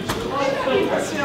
Grazie.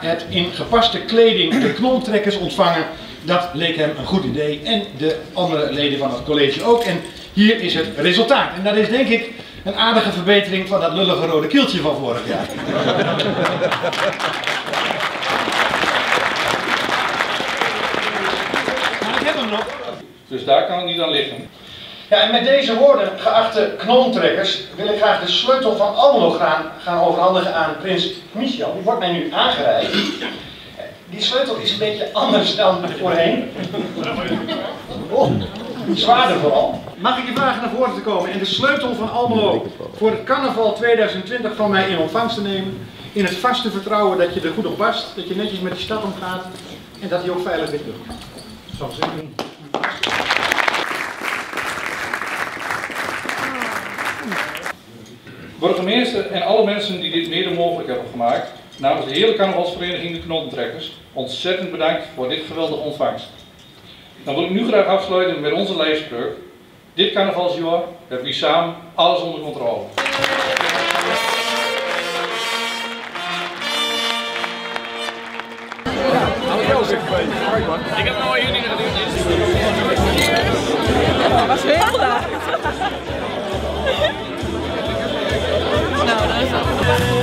Het in gepaste kleding de knontrekkers ontvangen, dat leek hem een goed idee. En de andere leden van het college ook. En hier is het resultaat. En dat is denk ik een aardige verbetering van dat lullige rode kieltje van vorig jaar. Maar ik heb hem nog. Dus daar kan het niet aan liggen. Ja, en met deze woorden, geachte knontrekkers, wil ik graag de sleutel van Almelo gaan, gaan overhandigen aan prins Michel. Die wordt mij nu aangereikt. Die sleutel is een beetje anders dan voorheen. Oh, zwaarder vooral. Mag ik je vragen naar voren te komen en de sleutel van Almelo voor het carnaval 2020 van mij in ontvangst te nemen? In het vaste vertrouwen dat je er goed op past, dat je netjes met die stad omgaat en dat hij ook veilig weer terug. Zo zeggen. Burgemeester en alle mensen die dit mede mogelijk hebben gemaakt, namens de hele carnavalsvereniging de Knottentrekkers, ontzettend bedankt voor dit geweldige ontvangst. Dan wil ik nu graag afsluiten met onze lijfspreuk. Dit carnavalsjaar hebben we samen alles onder controle. Ik heb nou jullie gedaan. Dat was heel laag. Nou, dat is